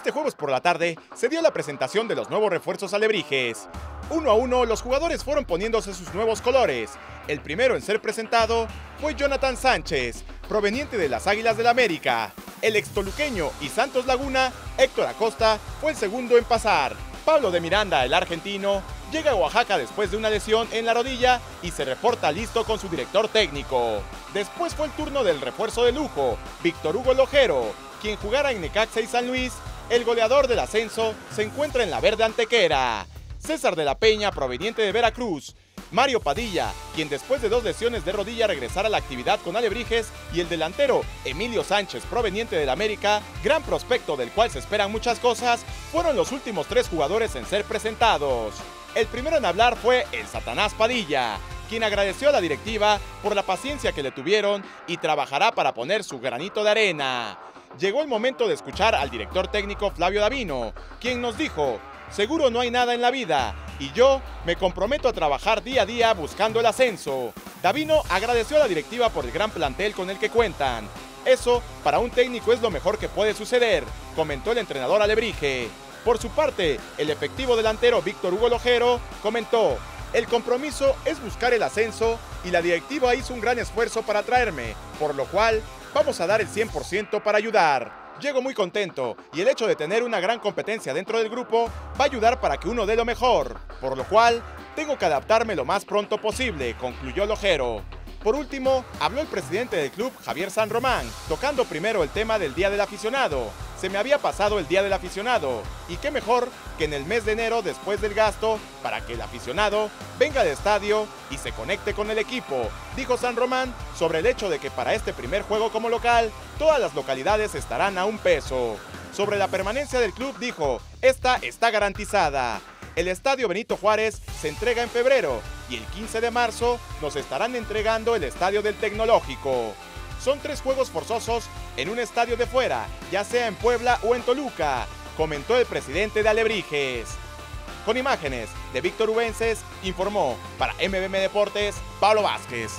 Este jueves por la tarde se dio la presentación de los nuevos refuerzos alebrijes. Uno a uno los jugadores fueron poniéndose sus nuevos colores. El primero en ser presentado fue Jonathan Sánchez, proveniente de las Águilas del América. El extoluqueño y Santos Laguna, Héctor Acosta, fue el segundo en pasar. Pablo de Miranda, el argentino, llega a Oaxaca después de una lesión en la rodilla y se reporta listo con su director técnico. Después fue el turno del refuerzo de lujo, Víctor Hugo Lojero, quien jugara en Necaxa y San Luis, el goleador del ascenso se encuentra en la verde antequera. César de la Peña, proveniente de Veracruz, Mario Padilla, quien después de dos lesiones de rodilla regresará a la actividad con Alebrijes, y el delantero Emilio Sánchez, proveniente del América, gran prospecto del cual se esperan muchas cosas, fueron los últimos tres jugadores en ser presentados. El primero en hablar fue el Satanás Padilla, quien agradeció a la directiva por la paciencia que le tuvieron y trabajará para poner su granito de arena. Llegó el momento de escuchar al director técnico Flavio Davino, quien nos dijo, seguro no hay nada en la vida, y yo me comprometo a trabajar día a día buscando el ascenso. Davino agradeció a la directiva por el gran plantel con el que cuentan. Eso, para un técnico, es lo mejor que puede suceder, comentó el entrenador Alebrije. Por su parte, el efectivo delantero Víctor Hugo Lojero comentó, el compromiso es buscar el ascenso y la directiva hizo un gran esfuerzo para traerme, por lo cual vamos a dar el 100% para ayudar. Llego muy contento y el hecho de tener una gran competencia dentro del grupo va a ayudar para que uno dé lo mejor, por lo cual tengo que adaptarme lo más pronto posible, concluyó Lojero. Por último, habló el presidente del club, Javier San Román, tocando primero el tema del Día del Aficionado. Se me había pasado el Día del Aficionado, y qué mejor que en el mes de enero después del gasto para que el aficionado venga al estadio y se conecte con el equipo, dijo San Román sobre el hecho de que para este primer juego como local, todas las localidades estarán a un peso. Sobre la permanencia del club dijo, esta está garantizada. El estadio Benito Juárez se entrega en febrero y el 15 de marzo nos estarán entregando el estadio del Tecnológico. Son tres juegos forzosos en un estadio de fuera, ya sea en Puebla o en Toluca, comentó el presidente de Alebrijes. Con imágenes de Víctor Ubenses, informó para MBM Deportes Pablo Vázquez.